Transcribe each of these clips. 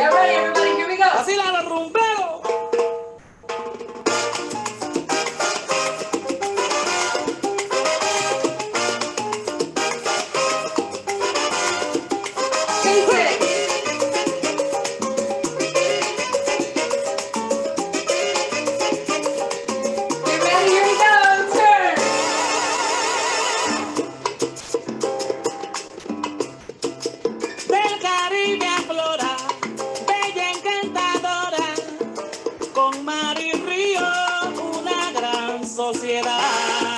Yeah, ready everybody, here. Así la rumba. तेरा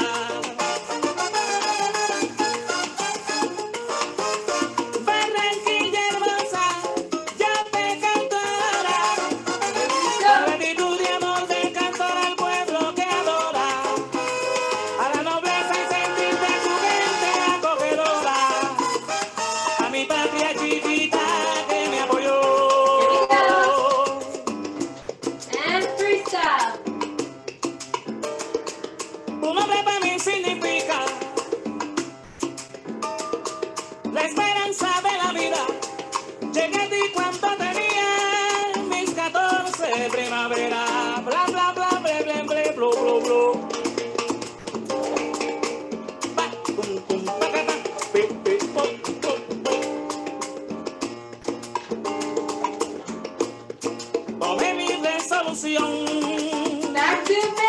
Action